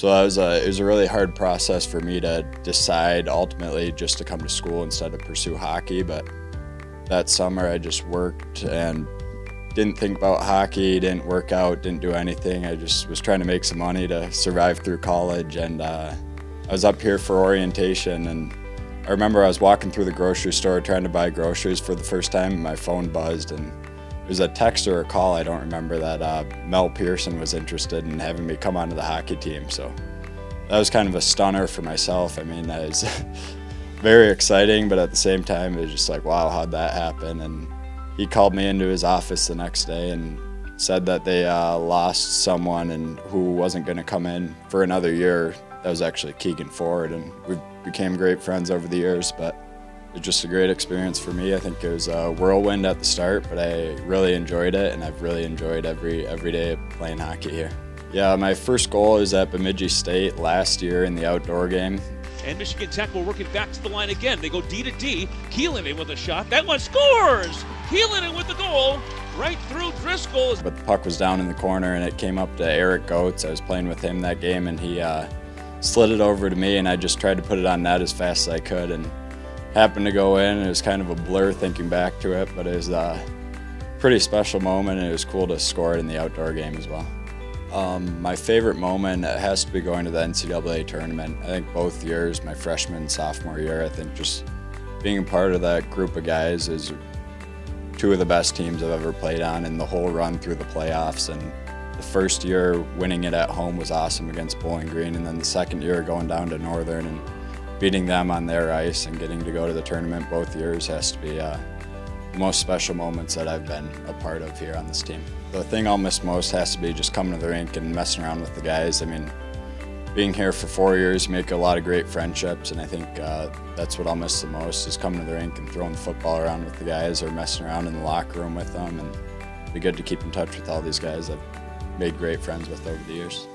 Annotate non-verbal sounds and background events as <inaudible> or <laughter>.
So that was a, it was a really hard process for me to decide ultimately just to come to school instead of pursue hockey. But that summer I just worked and didn't think about hockey, didn't work out, didn't do anything. I just was trying to make some money to survive through college. And uh, I was up here for orientation and I remember I was walking through the grocery store trying to buy groceries for the first time and my phone buzzed and was a text or a call, I don't remember, that uh, Mel Pearson was interested in having me come onto the hockey team. So that was kind of a stunner for myself. I mean, that was <laughs> very exciting, but at the same time, it was just like, wow, how'd that happen? And he called me into his office the next day and said that they uh, lost someone and who wasn't going to come in for another year. That was actually Keegan Ford, and we became great friends over the years. But it just a great experience for me. I think it was a whirlwind at the start, but I really enjoyed it, and I've really enjoyed every every day playing hockey here. Yeah, my first goal was at Bemidji State last year in the outdoor game. And Michigan Tech will work it back to the line again. They go D to D. Kiilunen with a shot. That one scores! Kiilunen with the goal. Right through Driscoll. But the puck was down in the corner and it came up to Eric Goetz. I was playing with him that game and he uh, slid it over to me and I just tried to put it on net as fast as I could and happened to go in. It was kind of a blur thinking back to it, but it was a pretty special moment and it was cool to score it in the outdoor game as well. Um, my favorite moment has to be going to the NCAA tournament. I think both years, my freshman and sophomore year, I think just being a part of that group of guys is two of the best teams I've ever played on in the whole run through the playoffs. And the first year winning it at home was awesome against Bowling Green. And then the second year going down to Northern and beating them on their ice and getting to go to the tournament both years has to be uh, the most special moments that I've been a part of here on this team. The thing I'll miss most has to be just coming to the rink and messing around with the guys. I mean, being here for four years, make a lot of great friendships, and I think uh, that's what I'll miss the most is coming to the rink and throwing the football around with the guys or messing around in the locker room with them. And it'd be good to keep in touch with all these guys I've made great friends with over the years.